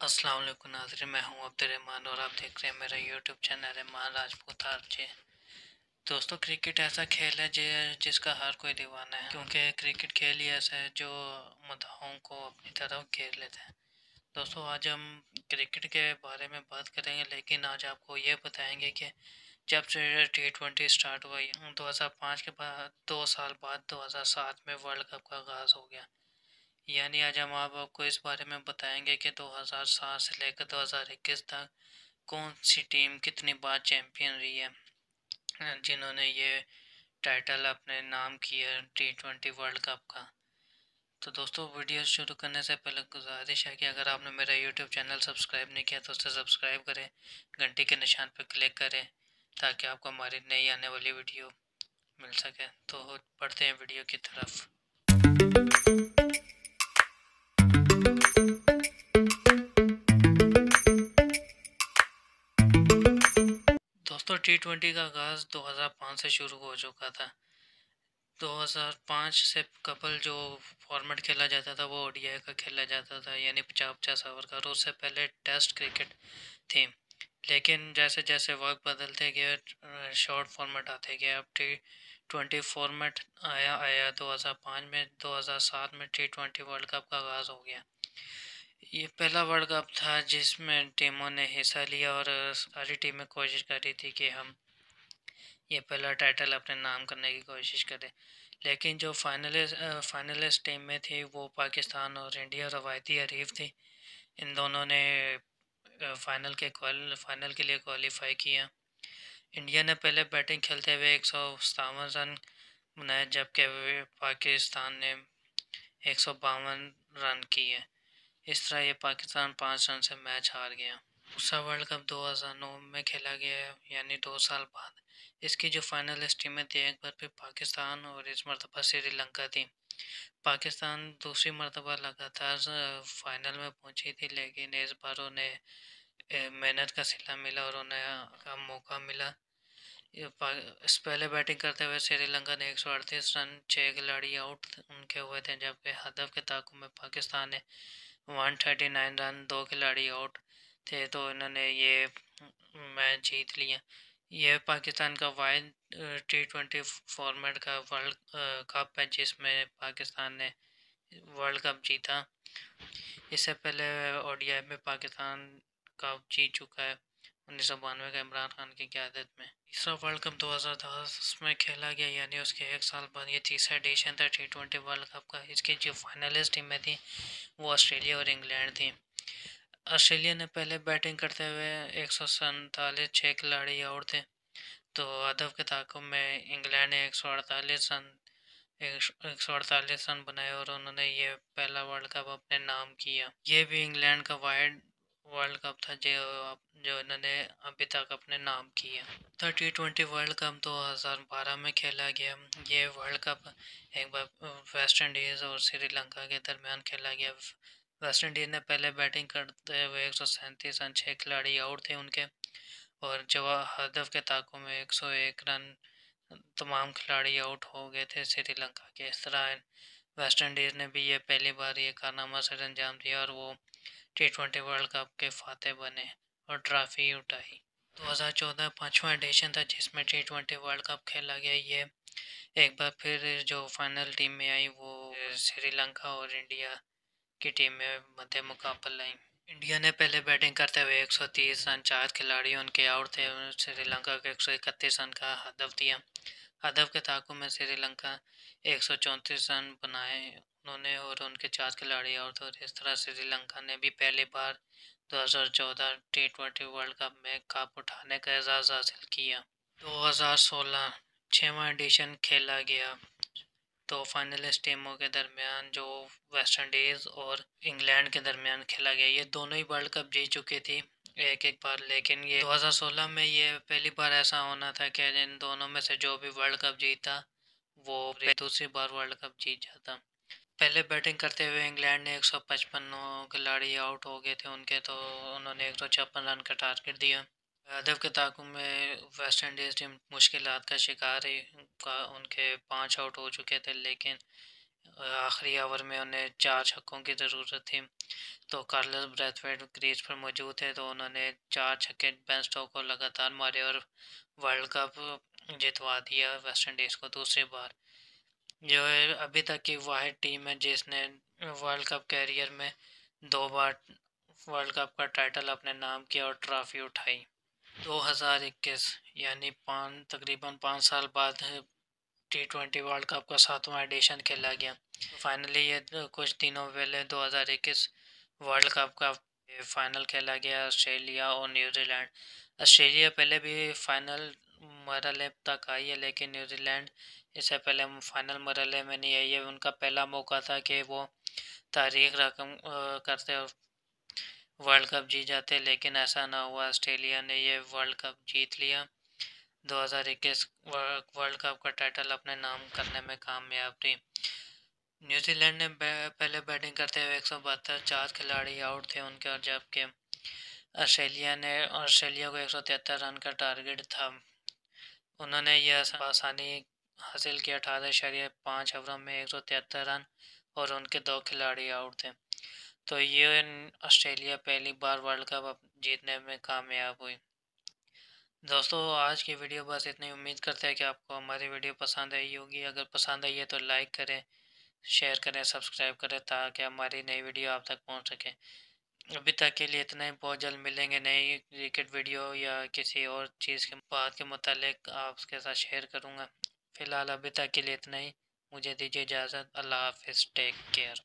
अस्सलाम वालेकुम नाजरीन, मैं हूँ अब्दुलरहमान और आप देख रहे हैं मेरा YouTube channel Rahman Rajput RJ दोस्तों क्रिकेट ऐसा खेल है जे, जिसका हर कोई दीवाना है, क्योंकि क्रिकेट खेल ही ऐसा है जो मदाहों को अपनी तरफ़ घेर लेते हैं। दोस्तों, आज हम क्रिकेट के बारे में बात करेंगे, लेकिन आज आपको ये बताएँगे कि जब से टी ट्वेंटी स्टार्ट हुआ दो हज़ार पाँच के बाद, दो साल बाद, दो हज़ार सात में वर्ल्ड कप का आगाज़ हो गया। यानी आज हम आपको इस बारे में बताएँगे कि 2007 से लेकर 2021 तक कौन सी टीम कितनी बार चैंपियन रही है, जिन्होंने ये टाइटल अपने नाम किया टी ट्वेंटी वर्ल्ड कप का। तो दोस्तों, वीडियो शुरू करने से पहले गुजारिश है कि अगर आपने मेरा यूट्यूब चैनल सब्सक्राइब नहीं किया तो उसे सब्सक्राइब करें, घंटी के निशान पर क्लिक करें, ताकि आपको हमारी नई आने वाली वीडियो मिल सके। तो पढ़ते हैं वीडियो की तरफ़। दोस्तों टी ट्वेंटी का आगाज़ 2005 से शुरू हो चुका था। 2005 से कपल जो फॉर्मेट खेला जाता था, वो ओडीआई का खेला जाता था, यानी पचास पचास ओवर का, और उससे पहले टेस्ट क्रिकेट थी। लेकिन जैसे जैसे वक्त बदलते गए शॉर्ट फॉर्मेट आते गए, अब टी ट्वेंटी फॉर्मेट आया आया 2005 में 2007 में टी ट्वेंटी वर्ल्ड कप का आगाज़ हो गया। ये पहला वर्ल्ड कप था जिसमें टीमों ने हिस्सा लिया और सारी टीमें कोशिश कर रही थी कि हम ये पहला टाइटल अपने नाम करने की कोशिश करें। लेकिन जो फाइनलिस्ट फाइनलिस्ट टीम में थी, वो पाकिस्तान और इंडिया रवायती हरीफ थी। इन दोनों ने फाइनल के फाइनल के लिए क्वालिफाई किया। इंडिया ने पहले बैटिंग खेलते हुए एक सौ सतावन रन बनाए, जबकि पाकिस्तान ने एक सौ बावन रन किए। इस तरह ये पाकिस्तान पाँच रन से मैच हार गया। दूसरा वर्ल्ड कप 2009 में खेला गया, यानी दो साल बाद। इसकी जो फाइनलिस्ट टीमें थी एक बार फिर पाकिस्तान और इस मरतबा श्रीलंका थी। पाकिस्तान दूसरी मरतबा लगातार फाइनल में पहुँची थी, लेकिन इस बार उन्हें मेहनत का सिला मिला और उन्हें का मौका मिला। इस पहले बैटिंग करते हुए श्रीलंका ने एक सौ अड़तीस रन छः खिलाड़ी आउट उनके हुए थे, जबकि हदफ के ताकू में पाकिस्तान ने वन थर्टी नाइन रन, दो खिलाड़ी आउट थे तो इन्होंने ये मैच जीत लिया। यह पाकिस्तान का वाइड टी ट्वेंटी फॉर्मेट का वर्ल्ड कप है, जिसमें पाकिस्तान ने वर्ल्ड कप जीता। इससे पहले ओडीआई में पाकिस्तान कप जीत चुका है। उन्नीस सौ बानवे का इमरान खान की क्यादत में। तीसरा वर्ल्ड कप 2010 में खेला गया, यानी उसके एक साल बाद ये तीसरा एडिशन था टी ट्वेंटी वर्ल्ड कप का। इसकी जो फाइनलिस्ट टीमें थी, वो ऑस्ट्रेलिया और इंग्लैंड थी। ऑस्ट्रेलिया ने पहले बैटिंग करते हुए एक सौ सैंतालीस छः खिलाड़ी आउट थे। तो अदब के ताकुब में इंग्लैंड ने एक सौ अड़तालीस रन, एक सौ अड़तालीस रन बनाए और उन्होंने ये पहला वर्ल्ड कप अपने नाम किया। ये भी इंग्लैंड का वाइड वर्ल्ड कप था जो जो इन्होंने अभी तक अपने नाम किया। था टी ट्वेंटी वर्ल्ड कप 2012 में खेला गया। ये वर्ल्ड कप एक बार वेस्ट इंडीज़ और श्रीलंका के दरमियान खेला गया। वेस्ट इंडीज़ ने पहले बैटिंग करते हुए एक सौ सैंतीस रन छः खिलाड़ी आउट थे उनके। और जवाब हदफ के ताकों में एक सौ एक रन, तमाम खिलाड़ी आउट हो गए थे श्रीलंका के। इस तरह वेस्ट इंडीज़ ने भी ये पहली बार ये कारनामा सर अंजाम दिया और वो टी ट्वेंटी वर्ल्ड कप के फाते बने और ट्रॉफी उठाई। 2014 पाँचवा एडिशन था जिसमें टी ट्वेंटी वर्ल्ड कप खेला गया। ये एक बार फिर जो फाइनल टीम में आई, वो श्रीलंका और इंडिया की टीम में मध्य मुकाबल आई इंडिया ने पहले बैटिंग करते हुए 130 रन, चार खिलाड़ी उनके आउट थे श्रीलंका को एक सौ इकतीस रन का हदफ दिया। हदफ के ताकू में श्रीलंका एक सौ चौंतीस रन बनाए उन्होंने और उनके चार खिलाड़ी और इस तरह श्रीलंका ने भी पहली बार 2014 टी ट्वेंटी वर्ल्ड कप में कप उठाने का एजाज़ हासिल किया। 2016 छवा एडिशन खेला गया। तो फाइनलिस्ट टीमों के दरमियान जो वेस्ट इंडीज़ और इंग्लैंड के दरमियान खेला गया, ये दोनों ही वर्ल्ड कप जीत चुकी थी एक एक बार, लेकिन ये 2016 में ये पहली बार ऐसा होना था कि इन दोनों में से जो भी वर्ल्ड कप जीता, वो दूसरी बार वर्ल्ड कप जीत जाता। पहले बैटिंग करते हुए इंग्लैंड ने एक सौ पचपन खिलाड़ी आउट हो गए थे उनके तो उन्होंने एक सौ छप्पन रन का टारगेट दिया। अदब के ताकुम में वेस्ट इंडीज़ टीम मुश्किल का शिकार है का, उनके पाँच आउट हो चुके थे, लेकिन आखिरी ओवर में उन्हें चार छक्कों की ज़रूरत थी। तो कार्लस ब्रैथवेट क्रीज पर मौजूद थे तो उन्होंने चार छक्के बेन स्टोक को लगातार मारे और वर्ल्ड कप जितवा दिया वेस्ट इंडीज़ को दूसरी बार। जो है अभी तक की वाहिद टीम है जिसने वर्ल्ड कप कैरियर में दो बार वर्ल्ड कप का टाइटल अपने नाम किया और ट्रॉफी उठाई। 2021 यानी पाँच, तकरीबन पाँच साल बाद टी ट्वेंटी वर्ल्ड कप का सातवां एडिशन खेला गया। फाइनली ये कुछ दिनों पहले 2021 वर्ल्ड कप का फाइनल खेला गया ऑस्ट्रेलिया और न्यूजीलैंड ऑस्ट्रेलिया पहले भी फाइनल मरहले तक आई है, लेकिन न्यूजीलैंड इससे पहले हम फाइनल मरहले में नहीं आई है उनका पहला मौका था कि वो तारीख रकम करते वर्ल्ड कप जीत जाते, लेकिन ऐसा ना हुआ, ऑस्ट्रेलिया ने ये वर्ल्ड कप जीत लिया। 2021 वर्ल्ड कप का टाइटल अपने नाम करने में कामयाब थी न्यूजीलैंड ने पहले बैटिंग करते हुए एक सौ बहत्तर चार खिलाड़ी आउट थे उनके, और जबकि ऑस्ट्रेलिया ने, ऑस्ट्रेलिया को एक सौ तिहत्तर रन का टारगेट था। उन्होंने यह आसानी हासिल किया, अठारह शरीय, पाँच ओवरों में एक सौ तिहत्तर रन और उनके दो खिलाड़ी आउट थे। तो ये ऑस्ट्रेलिया पहली बार वर्ल्ड कप जीतने में कामयाब हुई। दोस्तों, आज की वीडियो बस इतनी। उम्मीद करते हैं कि आपको हमारी वीडियो पसंद आई होगी। अगर पसंद आई है तो लाइक करें, शेयर करें, सब्सक्राइब करें ताकि हमारी नई वीडियो आप तक पहुँच सके। अभी तक के लिए इतना ही। बहुत जल्द मिलेंगे नई क्रिकेट वीडियो या किसी और चीज़ के बात के मतलब आपके साथ शेयर करूँगा। फ़िलहाल अभी तक के लिए इतना ही। मुझे दीजिए इजाज़त। अल्लाह हाफिज़। Take care